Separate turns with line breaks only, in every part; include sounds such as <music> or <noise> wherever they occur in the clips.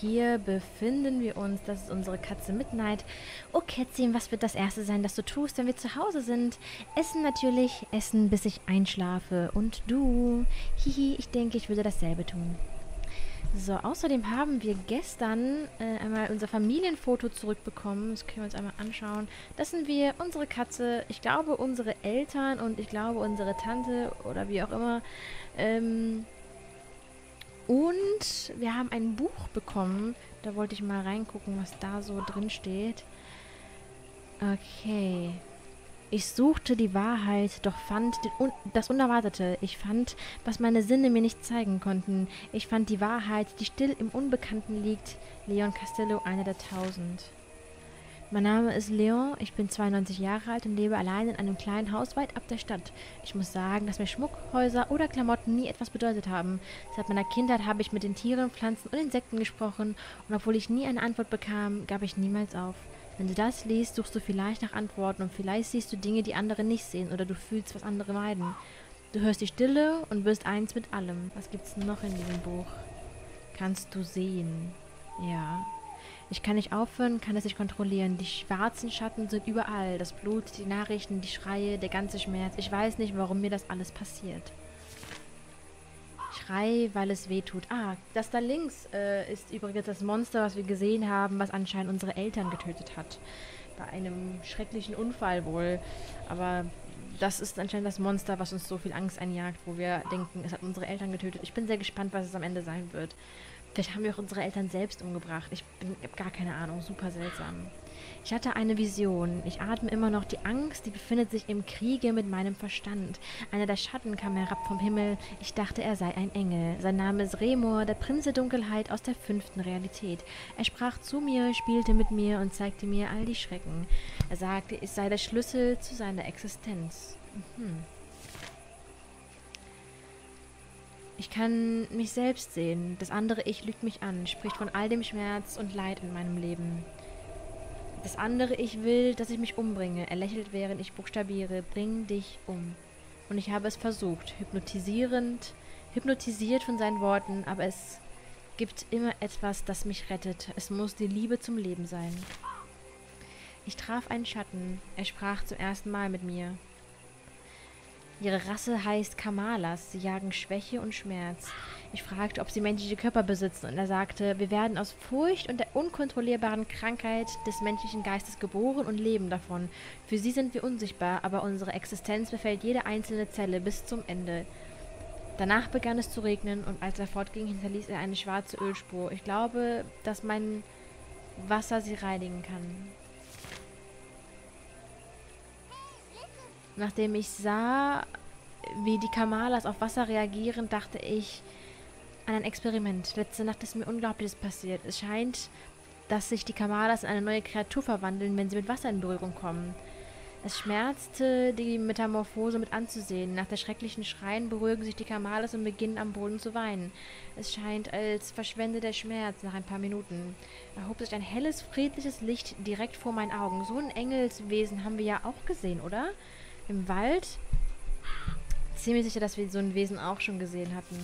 hier befinden wir uns. Das ist unsere Katze Midnight. Oh, Kätzchen, was wird das Erste sein, das du tust, wenn wir zu Hause sind? Essen natürlich. Essen, bis ich einschlafe. Und du? Hihi, ich denke, ich würde dasselbe tun. So, außerdem haben wir gestern äh, einmal unser Familienfoto zurückbekommen. Das können wir uns einmal anschauen. Das sind wir, unsere Katze, ich glaube unsere Eltern und ich glaube unsere Tante oder wie auch immer. Ähm, und wir haben ein Buch bekommen. Da wollte ich mal reingucken, was da so drin steht. Okay. Ich suchte die Wahrheit, doch fand Un das Unerwartete. Ich fand, was meine Sinne mir nicht zeigen konnten. Ich fand die Wahrheit, die still im Unbekannten liegt. Leon Castello, einer der Tausend. Mein Name ist Leon, ich bin 92 Jahre alt und lebe allein in einem kleinen Haus weit ab der Stadt. Ich muss sagen, dass mir Schmuck, Häuser oder Klamotten nie etwas bedeutet haben. Seit meiner Kindheit habe ich mit den Tieren, Pflanzen und Insekten gesprochen und obwohl ich nie eine Antwort bekam, gab ich niemals auf. Wenn du das liest, suchst du vielleicht nach Antworten und vielleicht siehst du Dinge, die andere nicht sehen oder du fühlst, was andere meiden. Du hörst die Stille und wirst eins mit allem. Was gibt's noch in diesem Buch? Kannst du sehen? Ja, ich kann nicht aufhören, kann es nicht kontrollieren. Die schwarzen Schatten sind überall. Das Blut, die Nachrichten, die Schreie, der ganze Schmerz. Ich weiß nicht, warum mir das alles passiert. Schrei, weil es weh tut. Ah, das da links äh, ist übrigens das Monster, was wir gesehen haben, was anscheinend unsere Eltern getötet hat. Bei einem schrecklichen Unfall wohl. Aber das ist anscheinend das Monster, was uns so viel Angst einjagt, wo wir denken, es hat unsere Eltern getötet. Ich bin sehr gespannt, was es am Ende sein wird. Vielleicht haben wir auch unsere Eltern selbst umgebracht. Ich habe gar keine Ahnung. Super seltsam. Ich hatte eine Vision. Ich atme immer noch die Angst, die befindet sich im Kriege mit meinem Verstand. Einer der Schatten kam herab vom Himmel. Ich dachte, er sei ein Engel. Sein Name ist Remor, der Prinz der Dunkelheit aus der fünften Realität. Er sprach zu mir, spielte mit mir und zeigte mir all die Schrecken. Er sagte, ich sei der Schlüssel zu seiner Existenz. Mhm. Ich kann mich selbst sehen. Das andere Ich lügt mich an, spricht von all dem Schmerz und Leid in meinem Leben. Das andere Ich will, dass ich mich umbringe. Er lächelt, während ich buchstabiere. Bring dich um. Und ich habe es versucht, hypnotisierend, hypnotisiert von seinen Worten, aber es gibt immer etwas, das mich rettet. Es muss die Liebe zum Leben sein. Ich traf einen Schatten. Er sprach zum ersten Mal mit mir. Ihre Rasse heißt Kamalas. Sie jagen Schwäche und Schmerz. Ich fragte, ob sie menschliche Körper besitzen, und er sagte, wir werden aus Furcht und der unkontrollierbaren Krankheit des menschlichen Geistes geboren und leben davon. Für sie sind wir unsichtbar, aber unsere Existenz befällt jede einzelne Zelle bis zum Ende. Danach begann es zu regnen, und als er fortging, hinterließ er eine schwarze Ölspur. Ich glaube, dass mein Wasser sie reinigen kann. Nachdem ich sah, wie die Kamalas auf Wasser reagieren, dachte ich an ein Experiment. Letzte Nacht ist mir Unglaubliches passiert. Es scheint, dass sich die Kamalas in eine neue Kreatur verwandeln, wenn sie mit Wasser in Berührung kommen. Es schmerzte, die Metamorphose mit anzusehen. Nach der schrecklichen Schreien beruhigen sich die Kamalas und beginnen am Boden zu weinen. Es scheint, als verschwende der Schmerz nach ein paar Minuten. Erhob sich ein helles, friedliches Licht direkt vor meinen Augen. So ein Engelswesen haben wir ja auch gesehen, oder? Im Wald. Ziemlich sicher, dass wir so ein Wesen auch schon gesehen hatten.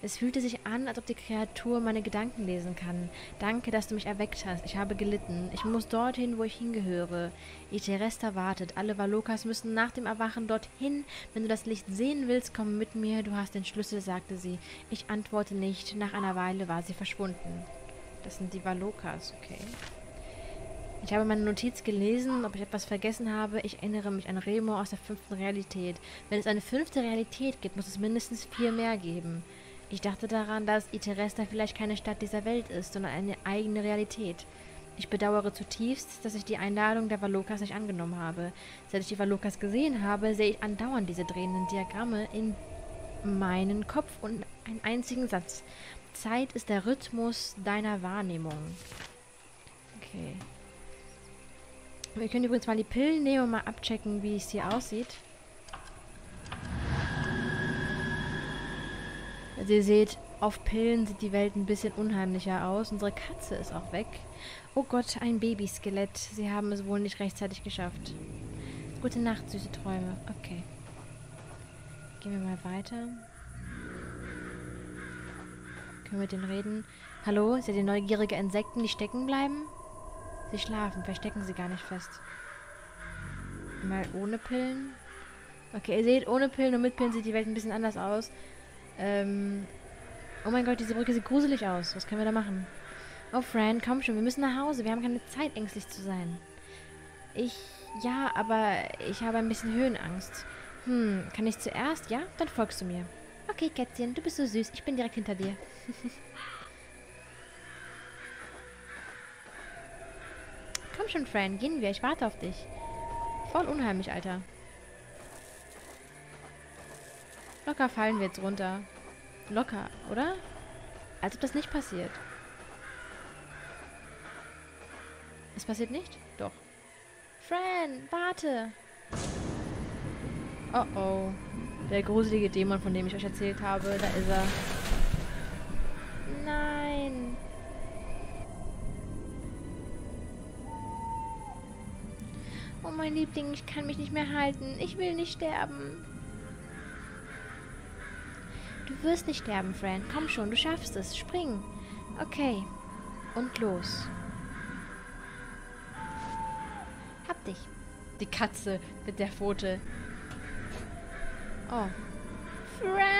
Es fühlte sich an, als ob die Kreatur meine Gedanken lesen kann. Danke, dass du mich erweckt hast. Ich habe gelitten. Ich muss dorthin, wo ich hingehöre. Iteresta wartet. Alle Valokas müssen nach dem Erwachen dorthin. Wenn du das Licht sehen willst, komm mit mir. Du hast den Schlüssel, sagte sie. Ich antworte nicht. Nach einer Weile war sie verschwunden. Das sind die Valokas, okay. Ich habe meine Notiz gelesen, ob ich etwas vergessen habe. Ich erinnere mich an Remo aus der fünften Realität. Wenn es eine fünfte Realität gibt, muss es mindestens vier mehr geben. Ich dachte daran, dass Iteresta vielleicht keine Stadt dieser Welt ist, sondern eine eigene Realität. Ich bedauere zutiefst, dass ich die Einladung der Valokas nicht angenommen habe. Seit ich die Valokas gesehen habe, sehe ich andauernd diese drehenden Diagramme in meinen Kopf und einen einzigen Satz. Zeit ist der Rhythmus deiner Wahrnehmung. Okay. Wir können übrigens mal die Pillen nehmen und mal abchecken, wie es hier aussieht. Also ihr seht, auf Pillen sieht die Welt ein bisschen unheimlicher aus. Unsere Katze ist auch weg. Oh Gott, ein Babyskelett. Sie haben es wohl nicht rechtzeitig geschafft. Gute Nacht, süße Träume. Okay. Gehen wir mal weiter. Können wir mit denen reden? Hallo? Seid ihr neugierige Insekten, die stecken bleiben? Sie schlafen. Vielleicht stecken sie gar nicht fest. Mal ohne Pillen. Okay, ihr seht, ohne Pillen und mit Pillen sieht die Welt ein bisschen anders aus. Ähm. Oh mein Gott, diese Brücke sieht gruselig aus. Was können wir da machen? Oh, Fran, komm schon, wir müssen nach Hause. Wir haben keine Zeit, ängstlich zu sein. Ich, ja, aber ich habe ein bisschen Höhenangst. Hm, kann ich zuerst? Ja? Dann folgst du mir. Okay, Kätzchen, du bist so süß. Ich bin direkt hinter dir. <laughs> Schon, Fran, gehen wir. Ich warte auf dich. Voll unheimlich, Alter. Locker fallen wir jetzt runter. Locker, oder? Als ob das nicht passiert. Es passiert nicht? Doch. Fran, warte! Oh oh. Der gruselige Dämon, von dem ich euch erzählt habe, da ist er. Mein Liebling, ich kann mich nicht mehr halten. Ich will nicht sterben. Du wirst nicht sterben, Fran. Komm schon, du schaffst es. Spring. Okay. Und los. Hab dich. Die Katze mit der Pfote. Oh. Fran!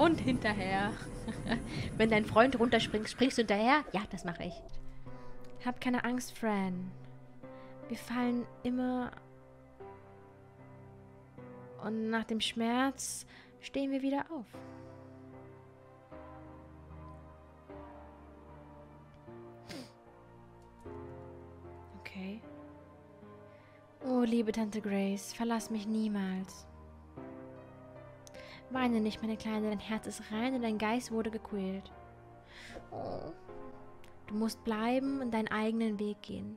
Und hinterher. <laughs> Wenn dein Freund runterspringt, springst du hinterher? Ja, das mache ich. Hab keine Angst, Fran. Wir fallen immer... Und nach dem Schmerz stehen wir wieder auf. Okay. Oh, liebe Tante Grace, verlass mich niemals. Weine nicht, meine Kleine, dein Herz ist rein und dein Geist wurde gequält. Oh. Du musst bleiben und deinen eigenen Weg gehen.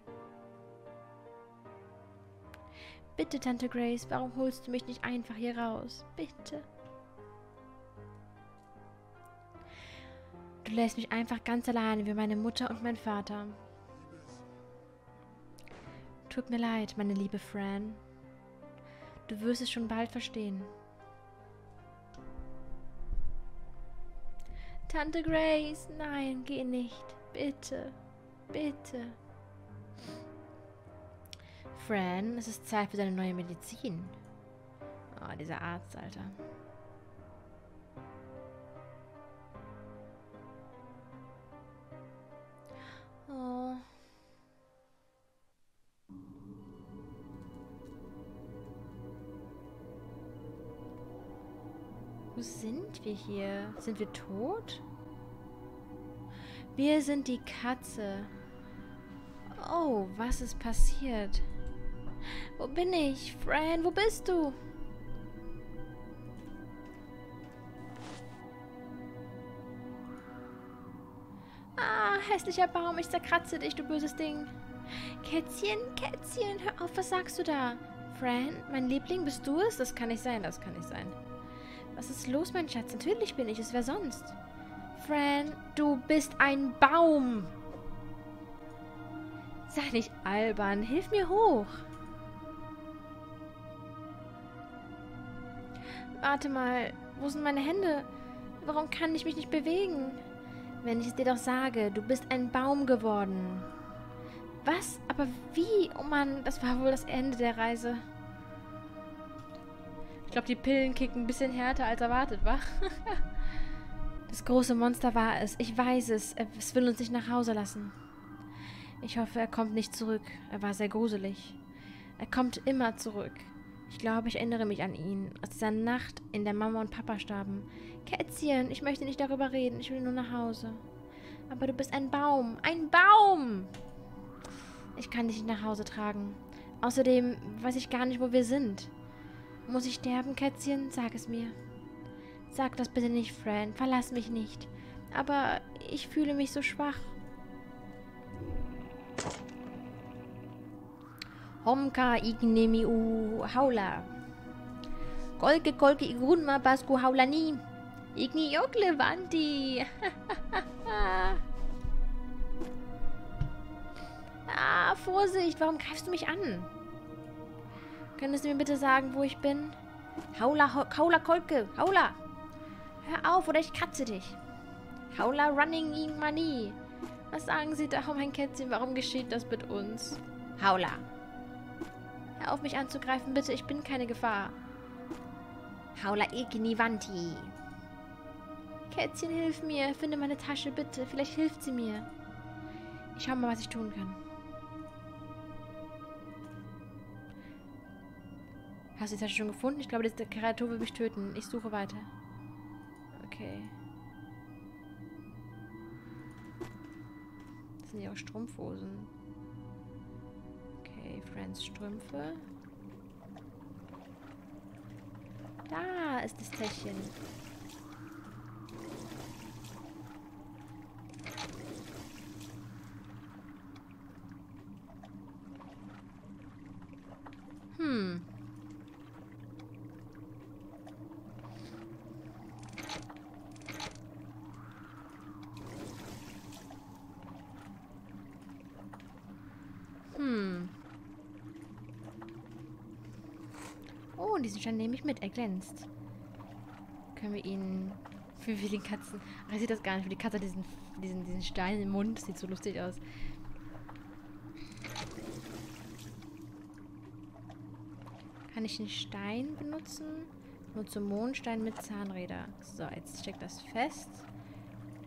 Bitte, Tante Grace, warum holst du mich nicht einfach hier raus? Bitte. Du lässt mich einfach ganz alleine wie meine Mutter und mein Vater. Tut mir leid, meine liebe Fran. Du wirst es schon bald verstehen. Tante Grace, nein, geh nicht. Bitte, bitte. Fran, es ist Zeit für deine neue Medizin. Oh, dieser Arzt, Alter. Oh. Wo sind wir hier? Sind wir tot? Wir sind die Katze. Oh, was ist passiert? Wo bin ich? Fran, wo bist du? Ah, hässlicher Baum, ich zerkratze dich, du böses Ding. Kätzchen, Kätzchen, hör auf, was sagst du da? Fran, mein Liebling, bist du es? Das kann nicht sein, das kann nicht sein. Was ist los, mein Schatz? Natürlich bin ich es, wer sonst? Fran, du bist ein Baum. Sei nicht albern, hilf mir hoch. Warte mal, wo sind meine Hände? Warum kann ich mich nicht bewegen? Wenn ich es dir doch sage, du bist ein Baum geworden. Was? Aber wie? Oh Mann, das war wohl das Ende der Reise. Ich glaube, die Pillen kicken ein bisschen härter als erwartet, wa? <laughs> das große Monster war es. Ich weiß es. Es will uns nicht nach Hause lassen. Ich hoffe, er kommt nicht zurück. Er war sehr gruselig. Er kommt immer zurück. Ich glaube, ich erinnere mich an ihn. Aus dieser Nacht, in der Mama und Papa starben. Kätzchen, ich möchte nicht darüber reden. Ich will nur nach Hause. Aber du bist ein Baum. Ein Baum! Ich kann dich nicht nach Hause tragen. Außerdem weiß ich gar nicht, wo wir sind. Muss ich sterben, Kätzchen? Sag es mir. Sag das bitte nicht, Fran. Verlass mich nicht. Aber ich fühle mich so schwach. Homka ignemi u haula. Kolke kolke igunma basku haulani. Igni jokle vanti. <laughs> ah, Vorsicht, warum greifst du mich an? Könntest du mir bitte sagen, wo ich bin? Haula, Kaula Kolke, Haula! Hör auf oder ich kratze dich. Haula Running in Money. Was sagen Sie da, oh mein Kätzchen, warum geschieht das mit uns? Haula. Hör auf mich anzugreifen, bitte, ich bin keine Gefahr. Haula Ignivanti. Kätzchen, hilf mir. Finde meine Tasche, bitte. Vielleicht hilft sie mir. Ich schau mal, was ich tun kann. Hast du die Tasche schon gefunden? Ich glaube, die Kreatur will mich töten. Ich suche weiter. Okay. Das sind ja auch Strumpfhosen. Okay, Friends Strümpfe. Da ist das Täschchen. Hm. Hm. Oh, diesen Stein nehme ich mit. Er glänzt. Können wir ihn... Für, für den Katzen... Ach, sieht das gar nicht. Für die Katze diesen, diesen, diesen Stein im Mund. Sieht so lustig aus. Kann ich den Stein benutzen? Nutze Mondstein mit Zahnräder. So, jetzt steckt das fest.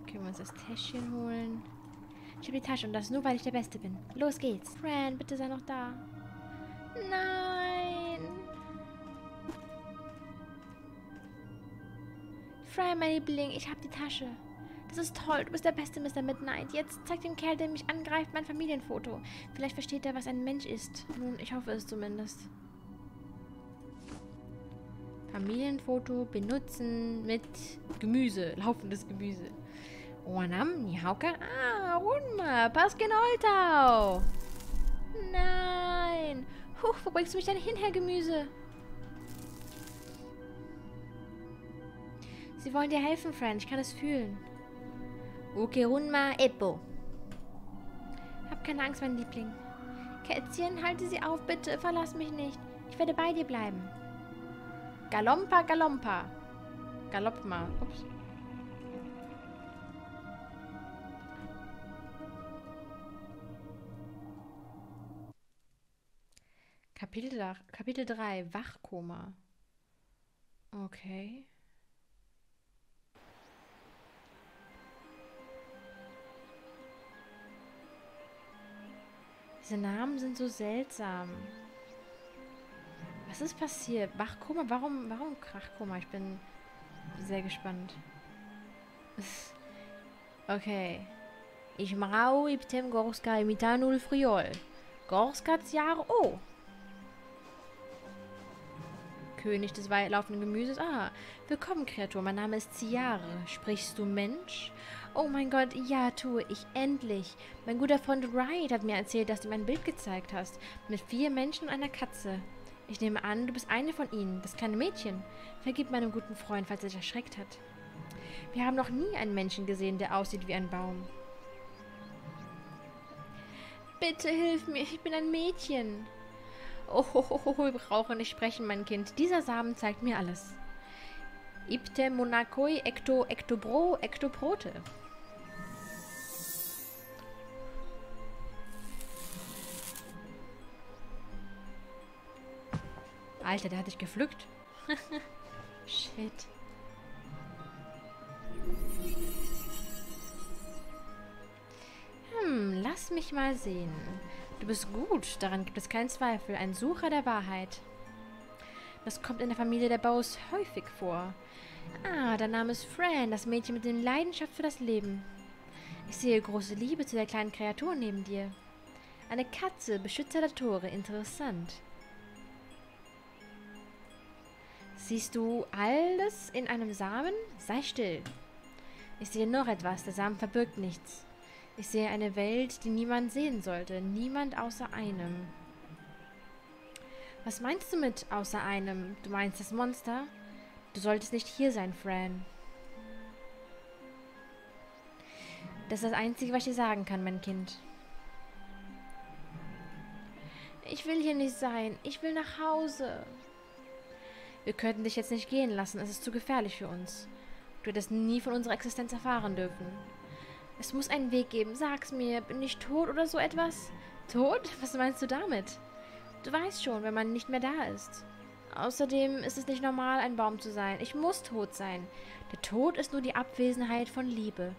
Können wir uns das Täschchen holen. Ich habe die Tasche und das nur, weil ich der Beste bin. Los geht's. Fran, bitte sei noch da. Nein. Fran, mein Liebling, ich habe die Tasche. Das ist toll, du bist der beste Mr. Midnight. Jetzt zeig dem Kerl, der mich angreift, mein Familienfoto. Vielleicht versteht er, was ein Mensch ist. Nun, ich hoffe es zumindest. Familienfoto benutzen mit Gemüse, laufendes Gemüse. Wanam, Nihauka, ah, Runma, Paskenoltau. Nein. Huch, wo bringst du mich denn hin, Herr Gemüse? Sie wollen dir helfen, Friend. Ich kann es fühlen. Okay, Runma, Eppo. Hab keine Angst, mein Liebling. Kätzchen, halte sie auf, bitte. Verlass mich nicht. Ich werde bei dir bleiben. Galompa, Galompa. Galopp mal. Ups. Kapitel, Kapitel 3 Wachkoma. Okay. Diese Namen sind so seltsam. Was ist passiert? Wachkoma? Warum, warum Krachkoma? Ich bin sehr gespannt. <laughs> Okay. Ich mrau ibtem Gorska imitanul friol. Gorskats Jahre. Oh. König des laufenden Gemüses. Ah, willkommen, Kreatur. Mein Name ist Ciare. Sprichst du Mensch? Oh mein Gott, ja, tue ich. Endlich. Mein guter Freund Wright hat mir erzählt, dass du mir ein Bild gezeigt hast. Mit vier Menschen und einer Katze. Ich nehme an, du bist eine von ihnen, das kleine Mädchen. Vergib meinem guten Freund, falls er sich erschreckt hat. Wir haben noch nie einen Menschen gesehen, der aussieht wie ein Baum. Bitte hilf mir, ich bin ein Mädchen. Oh, oh, oh, oh, wir brauchen nicht sprechen, mein Kind. Dieser Samen zeigt mir alles. Ipte monakoi ecto ectobro ectoprote. Alter, der hat dich gepflückt. <laughs> Shit. Hm, lass mich mal sehen. Du bist gut, daran gibt es keinen Zweifel. Ein Sucher der Wahrheit. Das kommt in der Familie der Bows häufig vor. Ah, dein Name ist Fran, das Mädchen mit der Leidenschaft für das Leben. Ich sehe große Liebe zu der kleinen Kreatur neben dir. Eine Katze, Beschützer der Tore, interessant. Siehst du alles in einem Samen? Sei still. Ich sehe noch etwas. Der Samen verbirgt nichts. Ich sehe eine Welt, die niemand sehen sollte. Niemand außer einem. Was meinst du mit außer einem? Du meinst das Monster? Du solltest nicht hier sein, Fran. Das ist das Einzige, was ich dir sagen kann, mein Kind. Ich will hier nicht sein. Ich will nach Hause. Wir könnten dich jetzt nicht gehen lassen, es ist zu gefährlich für uns. Du hättest nie von unserer Existenz erfahren dürfen. Es muss einen Weg geben, sag's mir. Bin ich tot oder so etwas? Tot? Was meinst du damit? Du weißt schon, wenn man nicht mehr da ist. Außerdem ist es nicht normal, ein Baum zu sein. Ich muss tot sein. Der Tod ist nur die Abwesenheit von Liebe.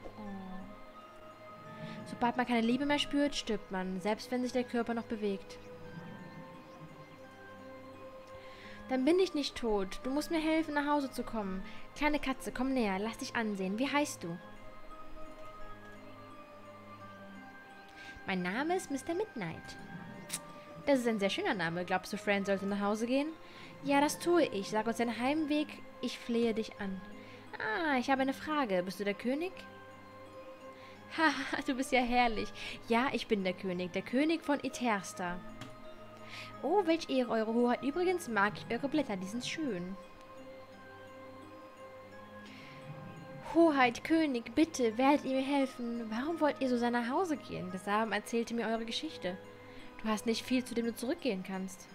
Sobald man keine Liebe mehr spürt, stirbt man, selbst wenn sich der Körper noch bewegt. Dann bin ich nicht tot. Du musst mir helfen, nach Hause zu kommen. Kleine Katze, komm näher, lass dich ansehen. Wie heißt du? Mein Name ist Mr. Midnight. Das ist ein sehr schöner Name. Glaubst du, Fran sollte nach Hause gehen? Ja, das tue ich. Sag uns deinen Heimweg. Ich flehe dich an. Ah, ich habe eine Frage. Bist du der König? <laughs> Haha, du bist ja herrlich. Ja, ich bin der König. Der König von Itersta. Oh, welch Ehre, Eure Hoheit. Übrigens mag ich eure Blätter. Die sind schön. Hoheit, König, bitte, werdet ihr mir helfen? Warum wollt ihr so sehr nach Hause gehen? Der Sam erzählte mir eure Geschichte. Du hast nicht viel, zu dem du zurückgehen kannst.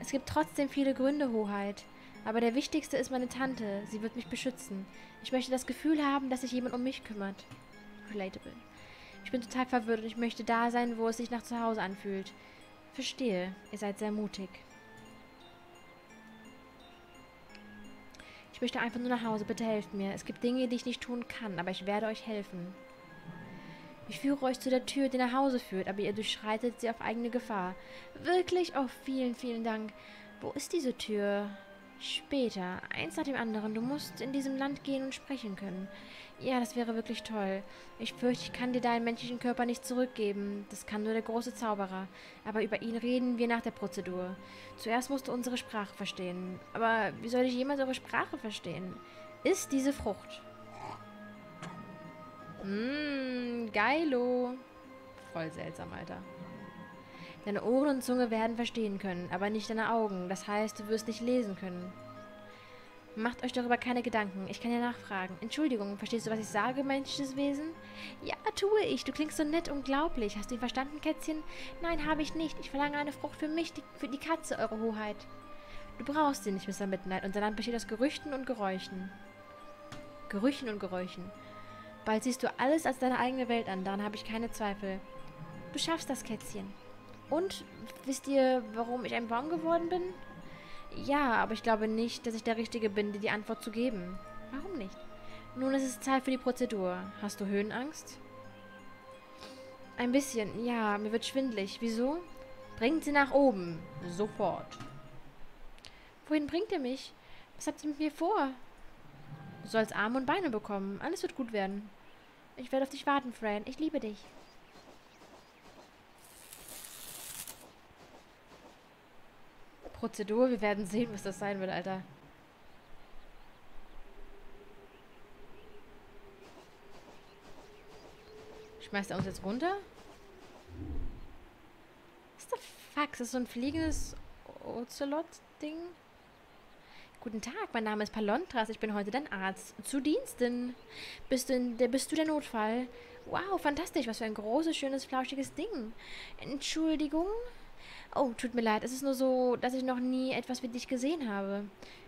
Es gibt trotzdem viele Gründe, Hoheit. Aber der wichtigste ist meine Tante. Sie wird mich beschützen. Ich möchte das Gefühl haben, dass sich jemand um mich kümmert. Relatable. Ich bin total verwirrt und ich möchte da sein, wo es sich nach zu Hause anfühlt. Verstehe. Ihr seid sehr mutig. Möchte einfach nur nach Hause. Bitte helft mir. Es gibt Dinge, die ich nicht tun kann, aber ich werde euch helfen. Ich führe euch zu der Tür, die nach Hause führt, aber ihr durchschreitet sie auf eigene Gefahr. Wirklich? Oh, vielen, vielen Dank. Wo ist diese Tür? Später. Eins nach dem anderen. Du musst in diesem Land gehen und sprechen können. Ja, das wäre wirklich toll. Ich fürchte, ich kann dir deinen menschlichen Körper nicht zurückgeben. Das kann nur der große Zauberer. Aber über ihn reden wir nach der Prozedur. Zuerst musst du unsere Sprache verstehen. Aber wie soll ich jemals eure Sprache verstehen? Ist diese Frucht. Mmm, geilo. Voll seltsam, Alter. Deine Ohren und Zunge werden verstehen können, aber nicht deine Augen. Das heißt, du wirst nicht lesen können. Macht euch darüber keine Gedanken. Ich kann ja nachfragen. Entschuldigung, verstehst du, was ich sage, menschliches Wesen? Ja, tue ich. Du klingst so nett, unglaublich. Hast du ihn verstanden, Kätzchen? Nein, habe ich nicht. Ich verlange eine Frucht für mich, die, für die Katze, Eure Hoheit. Du brauchst sie nicht, Mr. Midnight. Unser Land besteht aus Gerüchten und Geräuschen. Gerüchen und Geräuschen. Bald siehst du alles als deine eigene Welt an. Daran habe ich keine Zweifel. Du schaffst das, Kätzchen. Und, wisst ihr, warum ich ein Baum geworden bin? Ja, aber ich glaube nicht, dass ich der Richtige bin, dir die Antwort zu geben. Warum nicht? Nun ist es Zeit für die Prozedur. Hast du Höhenangst? Ein bisschen, ja, mir wird schwindlig. Wieso? Bringt sie nach oben. Sofort. Wohin bringt ihr mich? Was habt ihr mit mir vor? Du sollst Arme und Beine bekommen. Alles wird gut werden. Ich werde auf dich warten, Fran. Ich liebe dich. Prozedur. Wir werden sehen, was das sein wird, Alter. Schmeißt er uns jetzt runter? Was the fuck? Ist das so ein fliegendes Ocelot-Ding? Guten Tag, mein Name ist Palontras. Ich bin heute dein Arzt. Zu Diensten. Bist du, in bist du der Notfall? Wow, fantastisch. Was für ein großes, schönes, flauschiges Ding. Entschuldigung? Oh, tut mir leid. Es ist nur so, dass ich noch nie etwas wie dich gesehen habe.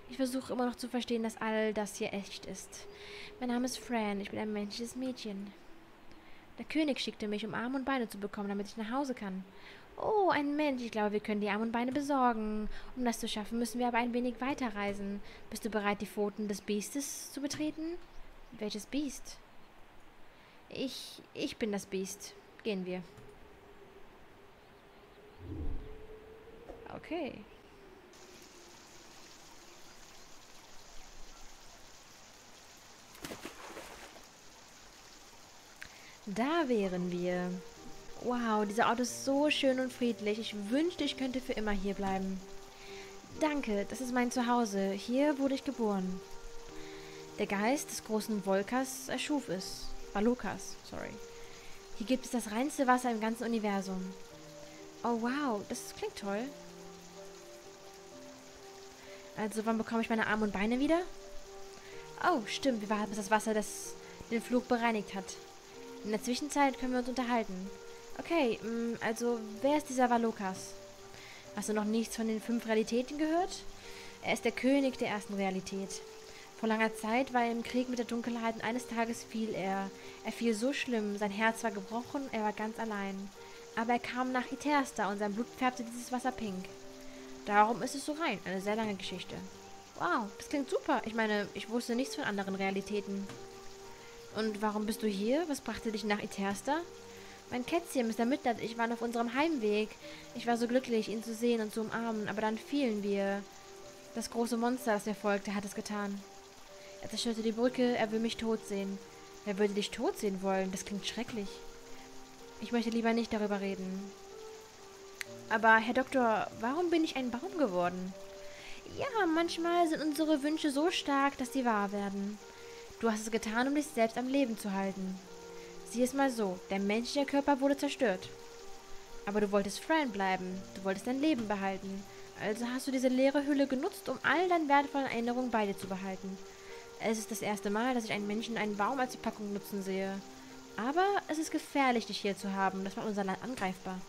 Ich versuche immer noch zu verstehen, dass all das hier echt ist. Mein Name ist Fran. Ich bin ein menschliches Mädchen. Der König schickte mich, um Arme und Beine zu bekommen, damit ich nach Hause kann. Oh, ein Mensch. Ich glaube, wir können die Arme und Beine besorgen. Um das zu schaffen, müssen wir aber ein wenig weiterreisen. Bist du bereit, die Pfoten des Biestes zu betreten? Welches Biest? Ich, ich bin das Biest. Gehen wir. Okay. Da wären wir. Wow, dieser Ort ist so schön und friedlich. Ich wünschte, ich könnte für immer hier bleiben. Danke, das ist mein Zuhause. Hier wurde ich geboren. Der Geist des großen Volkas erschuf es. Balukas, sorry. Hier gibt es das reinste Wasser im ganzen Universum. Oh wow, das klingt toll. Also, wann bekomme ich meine Arme und Beine wieder? Oh, stimmt. Wir warten, bis das Wasser das, den Fluch bereinigt hat. In der Zwischenzeit können wir uns unterhalten. Okay, mm, also, wer ist dieser Valokas? Hast du noch nichts von den fünf Realitäten gehört? Er ist der König der ersten Realität. Vor langer Zeit war er im Krieg mit der Dunkelheit und eines Tages fiel er. Er fiel so schlimm, sein Herz war gebrochen, er war ganz allein. Aber er kam nach Itersta und sein Blut färbte dieses Wasser pink. Darum ist es so rein, eine sehr lange Geschichte. Wow, das klingt super. Ich meine, ich wusste nichts von anderen Realitäten. Und warum bist du hier? Was brachte dich nach Itersta? Mein Kätzchen, Mr. Midnight, ich war auf unserem Heimweg. Ich war so glücklich, ihn zu sehen und zu umarmen, aber dann fielen wir. Das große Monster, das mir folgte, hat es getan. Er zerstörte die Brücke, er will mich tot sehen. Wer würde dich tot sehen wollen? Das klingt schrecklich. Ich möchte lieber nicht darüber reden. Aber, Herr Doktor, warum bin ich ein Baum geworden? Ja, manchmal sind unsere Wünsche so stark, dass sie wahr werden. Du hast es getan, um dich selbst am Leben zu halten. Sieh es mal so, der menschliche Körper wurde zerstört. Aber du wolltest Fran bleiben, du wolltest dein Leben behalten. Also hast du diese leere Hülle genutzt, um all deine wertvollen Erinnerungen bei dir zu behalten. Es ist das erste Mal, dass ich einen Menschen einen Baum als Verpackung nutzen sehe. Aber es ist gefährlich, dich hier zu haben. Das macht unser Land angreifbar.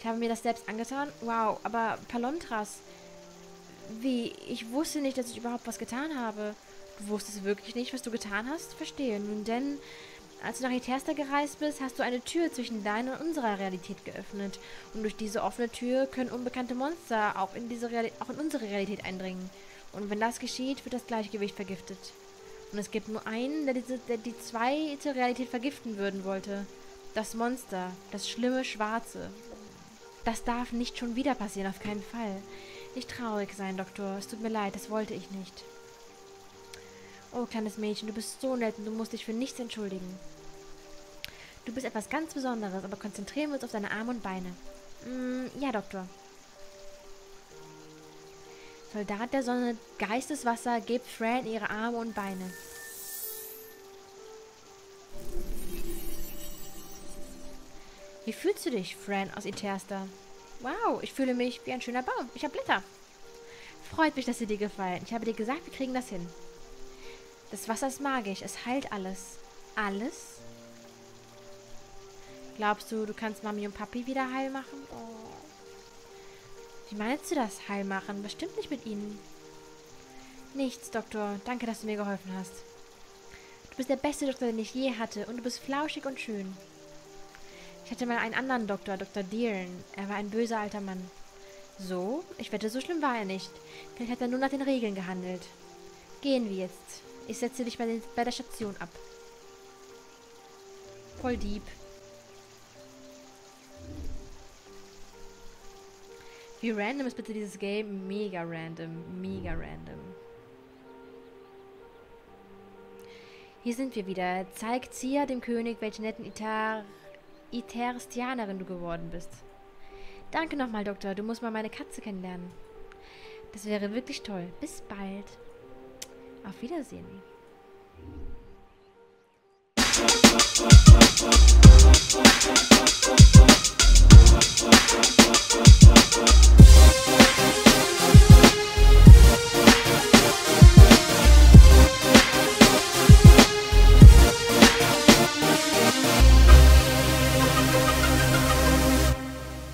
Ich habe mir das selbst angetan. Wow, aber Palontras. Wie? Ich wusste nicht, dass ich überhaupt was getan habe. Du wusstest wirklich nicht, was du getan hast? Verstehe. Nun denn, als du nach Itersta gereist bist, hast du eine Tür zwischen deiner und unserer Realität geöffnet. Und durch diese offene Tür können unbekannte Monster auch in, diese auch in unsere Realität eindringen. Und wenn das geschieht, wird das Gleichgewicht vergiftet. Und es gibt nur einen, der, diese, der die zweite Realität vergiften würden wollte. Das Monster, das schlimme Schwarze. Das darf nicht schon wieder passieren, auf keinen Fall. Nicht traurig sein, Doktor. Es tut mir leid, das wollte ich nicht. Oh, kleines Mädchen, du bist so nett und du musst dich für nichts entschuldigen. Du bist etwas ganz Besonderes, aber konzentrieren wir uns auf deine Arme und Beine. Mm, ja, Doktor. Soldat der Sonne, Geisteswasser, gebt Fran ihre Arme und Beine. Wie fühlst du dich, Fran aus Itersta? Wow, ich fühle mich wie ein schöner Baum. Ich habe Blätter. Freut mich, dass sie dir gefallen. Ich habe dir gesagt, wir kriegen das hin. Das Wasser ist magisch. Es heilt alles. Alles? Glaubst du, du kannst Mami und Papi wieder heil machen? Oh. Wie meinst du das, heil machen? Bestimmt nicht mit ihnen. Nichts, Doktor. Danke, dass du mir geholfen hast. Du bist der beste Doktor, den ich je hatte, und du bist flauschig und schön. Ich hatte mal einen anderen Doktor, Dr. Deeren. Er war ein böser alter Mann. So? Ich wette, so schlimm war er nicht. Vielleicht hat er nur nach den Regeln gehandelt. Gehen wir jetzt. Ich setze dich bei, den, bei der Station ab. Voll Dieb. Wie random ist bitte dieses Game? Mega random. Mega random. Hier sind wir wieder. Zeig Zia dem König, welche netten Itar Iterestianerin du geworden bist. Danke nochmal, Doktor. Du musst mal meine Katze kennenlernen. Das wäre wirklich toll. Bis bald. Auf Wiedersehen. Musik